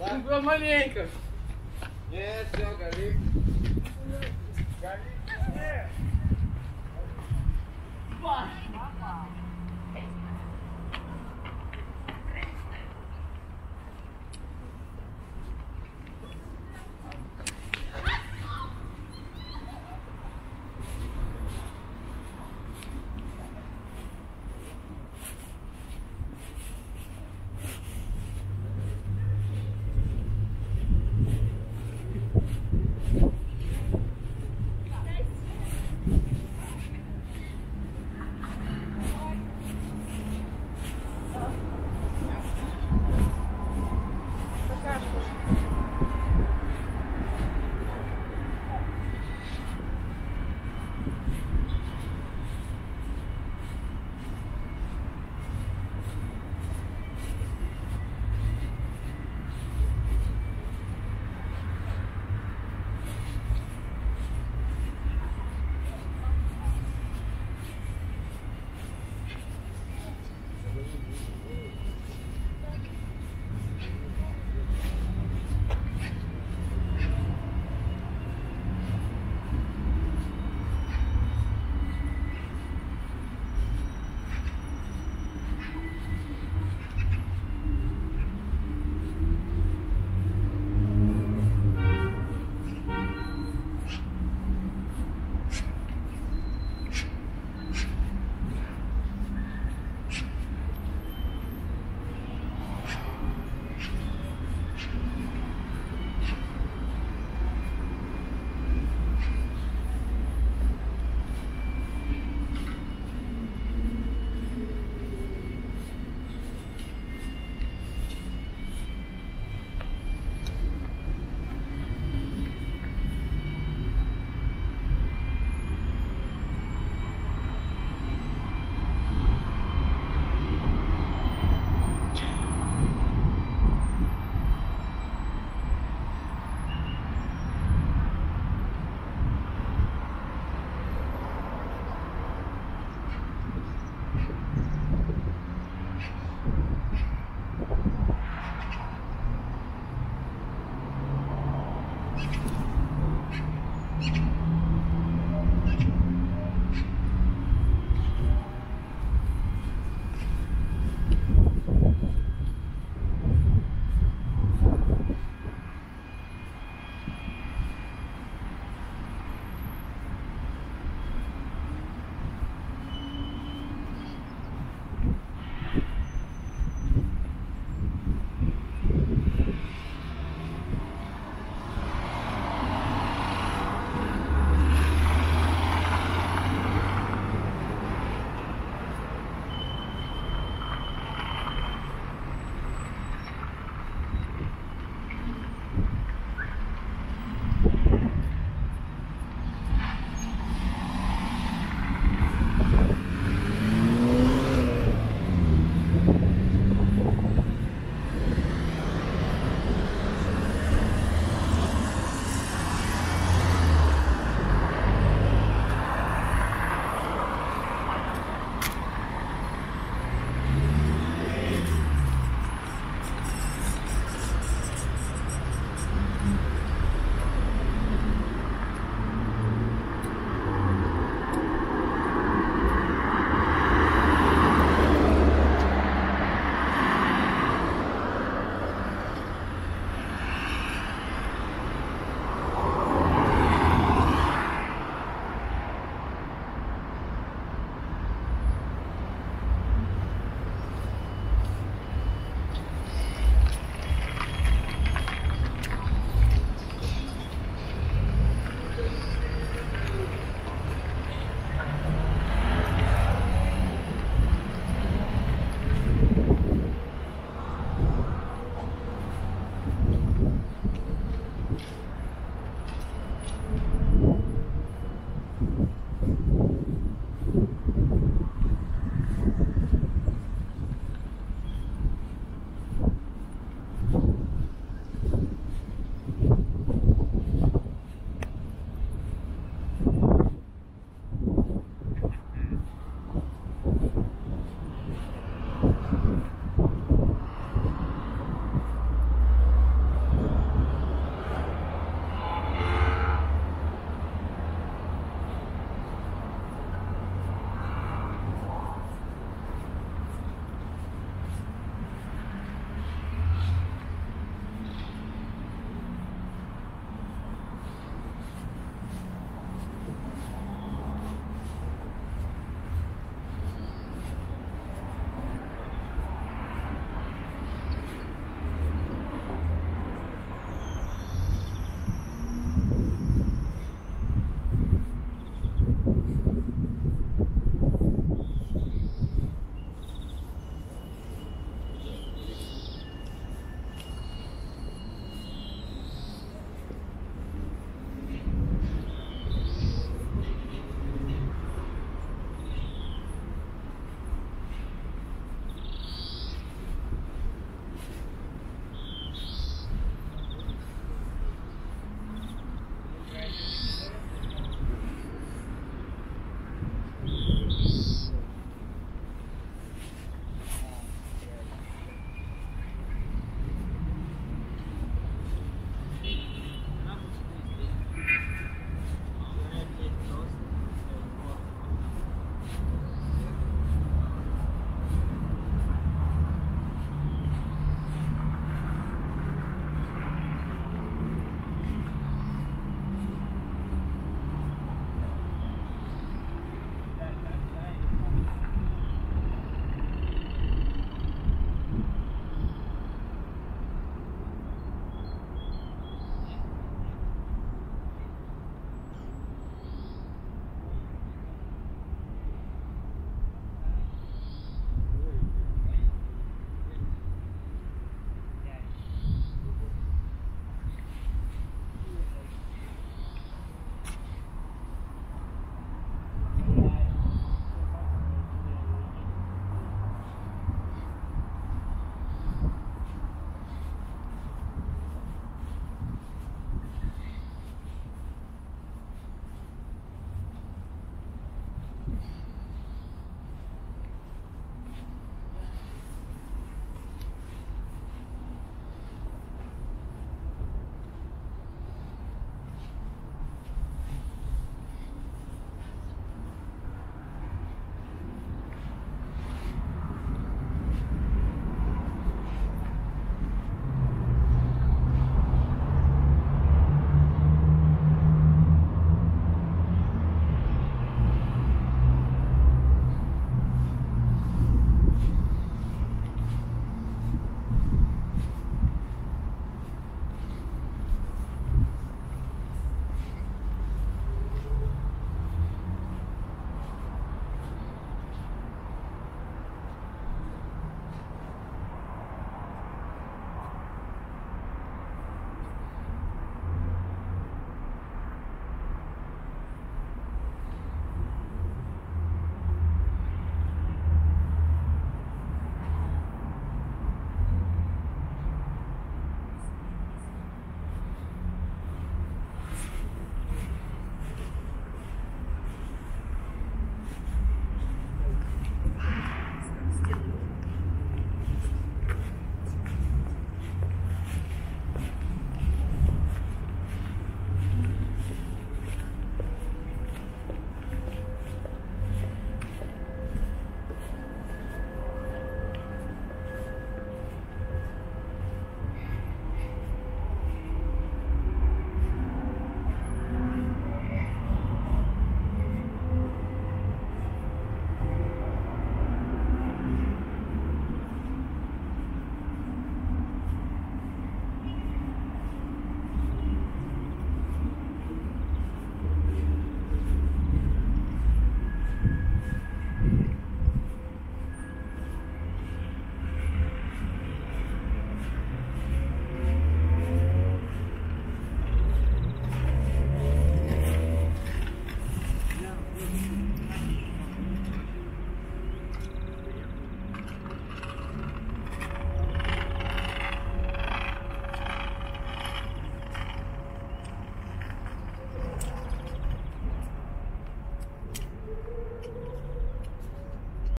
Malenca. Yes, é, young lady.